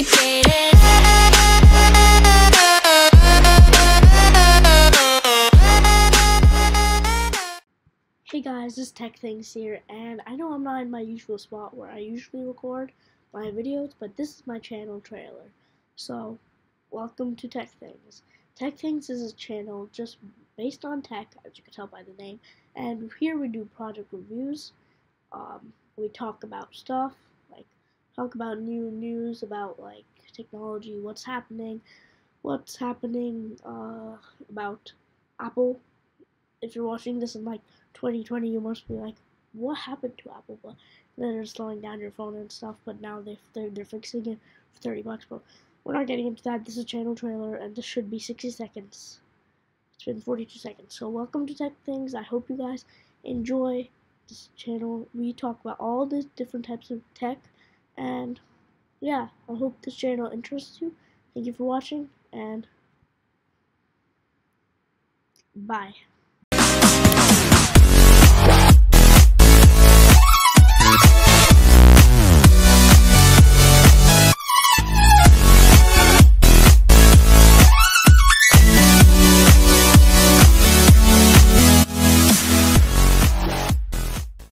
Hey guys, this is Tech Things here, and I know I'm not in my usual spot where I usually record my videos, but this is my channel trailer. So, welcome to Tech Things. Tech Things is a channel just based on tech, as you can tell by the name, and here we do project reviews. Um, we talk about stuff, talk about new news about like technology, what's happening, what's happening uh, about Apple. If you're watching this in like 2020, you must be like, what happened to Apple? But they're slowing down your phone and stuff. But now they they're, they're fixing it for 30 bucks. But we're not getting into that. This is a channel trailer, and this should be 60 seconds. It's been 42 seconds. So welcome to Tech Things. I hope you guys enjoy this channel. We talk about all the different types of tech, and yeah, I hope this channel interests you. Thank you for watching, and bye.